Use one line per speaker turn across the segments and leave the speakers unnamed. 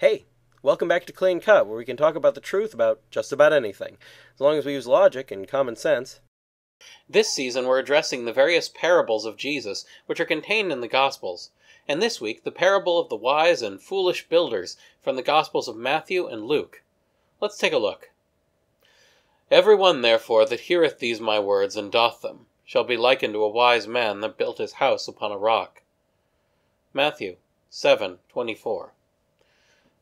Hey, welcome back to Clean Cut, where we can talk about the truth about just about anything, as long as we use logic and common sense.
This season, we're addressing the various parables of Jesus which are contained in the Gospels, and this week, the parable of the wise and foolish builders from the Gospels of Matthew and Luke. Let's take a look. Every one, therefore, that heareth these my words and doth them shall be likened to a wise man that built his house upon a rock. Matthew 7:24.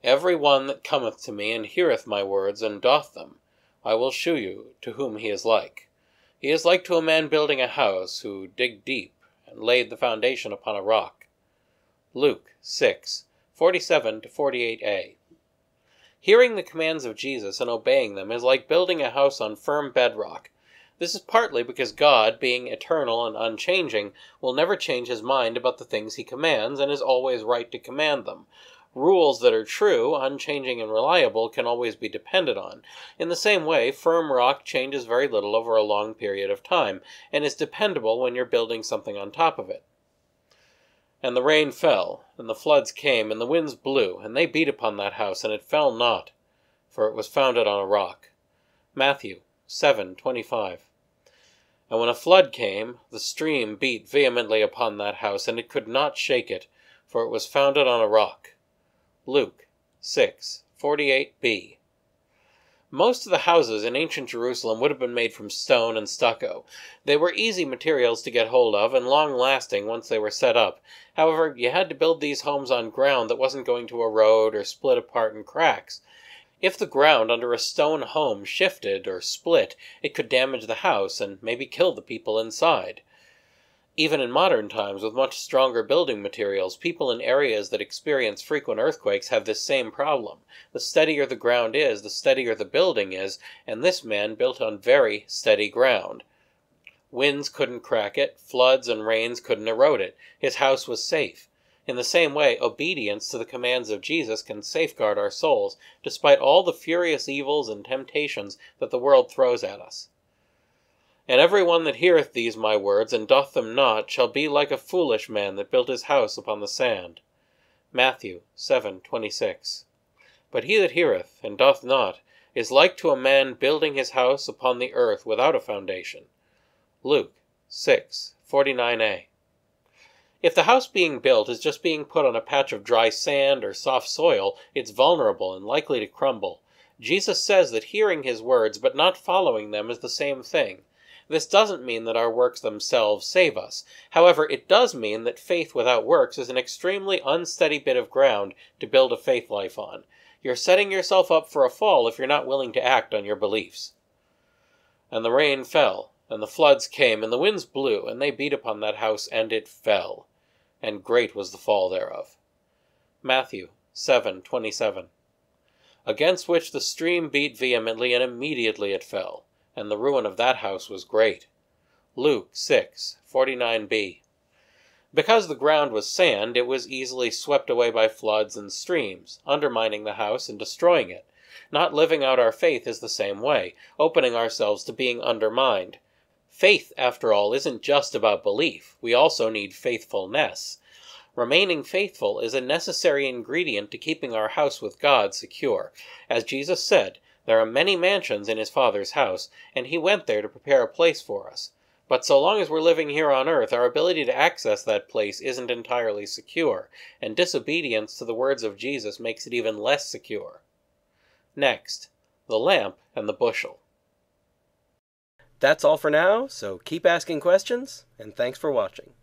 Every one that cometh to me and heareth my words and doth them, I will shew you to whom he is like. He is like to a man building a house, who digged deep, and laid the foundation upon a rock. Luke 6, 47 48a. Hearing the commands of Jesus and obeying them is like building a house on firm bedrock. This is partly because God, being eternal and unchanging, will never change his mind about the things he commands, and is always right to command them. Rules that are true, unchanging, and reliable can always be depended on. In the same way, firm rock changes very little over a long period of time, and is dependable when you're building something on top of it. And the rain fell, and the floods came, and the winds blew, and they beat upon that house, and it fell not, for it was founded on a rock. Matthew 7:25. And when a flood came, the stream beat vehemently upon that house, and it could not shake it, for it was founded on a rock. Luke 6:48b. Most of the houses in ancient Jerusalem would have been made from stone and stucco. They were easy materials to get hold of and long lasting once they were set up. However, you had to build these homes on ground that wasn't going to erode or split apart in cracks. If the ground under a stone home shifted or split, it could damage the house and maybe kill the people inside. Even in modern times, with much stronger building materials, people in areas that experience frequent earthquakes have this same problem. The steadier the ground is, the steadier the building is, and this man built on very steady ground. Winds couldn't crack it, floods and rains couldn't erode it. His house was safe. In the same way, obedience to the commands of Jesus can safeguard our souls, despite all the furious evils and temptations that the world throws at us. And every one that heareth these my words, and doth them not, shall be like a foolish man that built his house upon the sand. Matthew 7:26. But he that heareth, and doth not, is like to a man building his house upon the earth without a foundation. Luke 6:49a. If the house being built is just being put on a patch of dry sand or soft soil, it's vulnerable and likely to crumble. Jesus says that hearing his words but not following them is the same thing. This doesn't mean that our works themselves save us. However, it does mean that faith without works is an extremely unsteady bit of ground to build a faith life on. You're setting yourself up for a fall if you're not willing to act on your beliefs. And the rain fell, and the floods came, and the winds blew, and they beat upon that house, and it fell. And great was the fall thereof. Matthew 7:27. Against which the stream beat vehemently, and immediately it fell and the ruin of that house was great. Luke 6, 49b. Because the ground was sand, it was easily swept away by floods and streams, undermining the house and destroying it. Not living out our faith is the same way, opening ourselves to being undermined. Faith, after all, isn't just about belief. We also need faithfulness. Remaining faithful is a necessary ingredient to keeping our house with God secure. As Jesus said, there are many mansions in his Father's house, and he went there to prepare a place for us. But so long as we're living here on earth, our ability to access that place isn't entirely secure, and disobedience to the words of Jesus makes it even less secure. Next, the lamp and the bushel.
That's all for now, so keep asking questions, and thanks for watching.